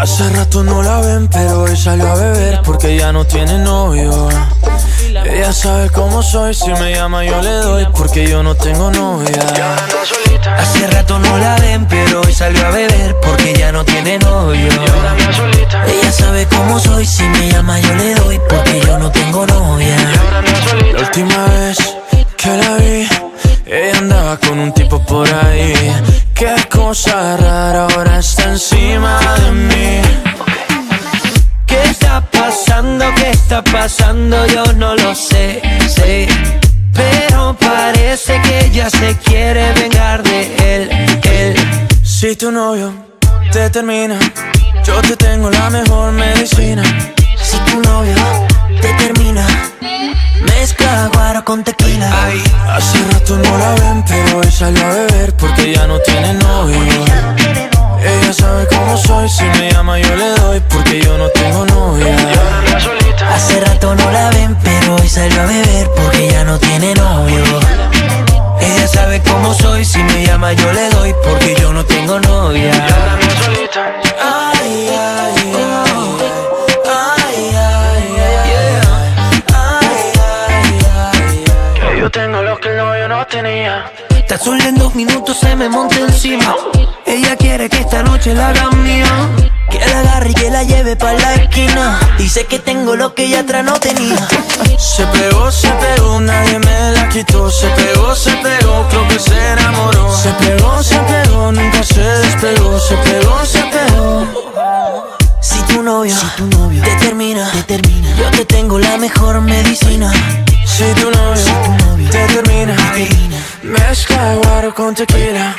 Hace rato no la ven, pero hoy salió a beber porque ya no tiene novio. Ella sabe cómo soy, si me llama yo le doy porque yo no tengo novia. Hace rato no la ven, pero hoy salió a beber porque ya no tiene novio. Ella sabe cómo soy, si me llama yo le doy porque yo no tengo novia. La última vez que la vi, ella andaba con un tipo por ahí. Qué cosa rara, ahora está encima de mí. ¿Qué está pasando? ¿Qué está pasando? Yo no lo sé, sé. Pero parece que ella se quiere vengar de él, él. Si tu novio te termina, yo te tengo la mejor medicina. Tu novio te termina, mezcla guaro con tequila. Hace rato no la ven, pero hoy salió a beber porque ya no tiene novio. Ella sabe cómo soy, si me llama yo le doy porque yo no tengo novia. Hace rato no la ven, pero hoy salió a beber porque ya no tiene novio. Ella sabe cómo soy, si me llama yo le doy tenía. Tan solo en dos minutos se me monta encima. Ella quiere que esta noche la haga mía. Que la agarre y que la lleve pa' la esquina. Dice que tengo lo que ella atrás no tenía. Se pegó, se pegó, nadie me la quitó. Se pegó, se pegó, creo que se enamoró. Se pegó, se pegó, nunca se despegó. Se pegó, se pegó. Si tu novio, te termina, te termina, yo te tengo la mejor medicina. Si tu novio mezcla con tequila.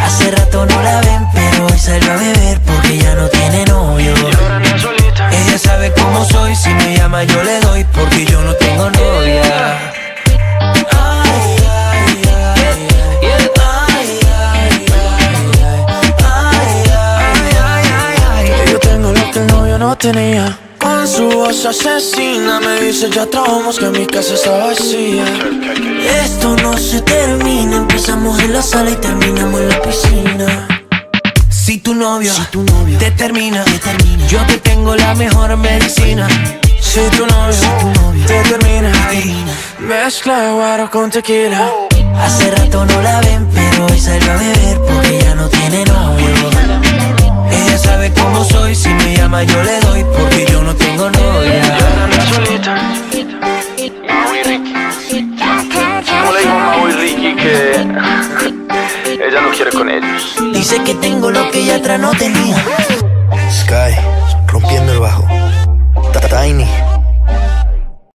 Hace rato no la ven, pero hoy salió a beber porque ya no tiene novio. Y ahora solita. Ella sabe cómo soy, si me llama yo le doy porque yo no tengo novia. Ay, Yo tengo lo que el novio no tenía. Con su voz asesina me dice ya trabajamos que mi casa está vacía. Esto no se te empezamos en la sala y terminamos en la piscina. Si tu novio, te, termina, yo te tengo la mejor medicina. Si tu novio, te termina, mezcla guaro con tequila. Hace rato no la ven, pero hoy salió a beber porque ya no tiene novio. Ella sabe cómo soy, si me llama yo le doy porque yo no tengo novia. ¿Cómo le dijo a Mau y Ricky que ella no quiere con ellos. Dice que tengo lo que ella atrás no tenía. Sky, rompiendo el bajo. Tiny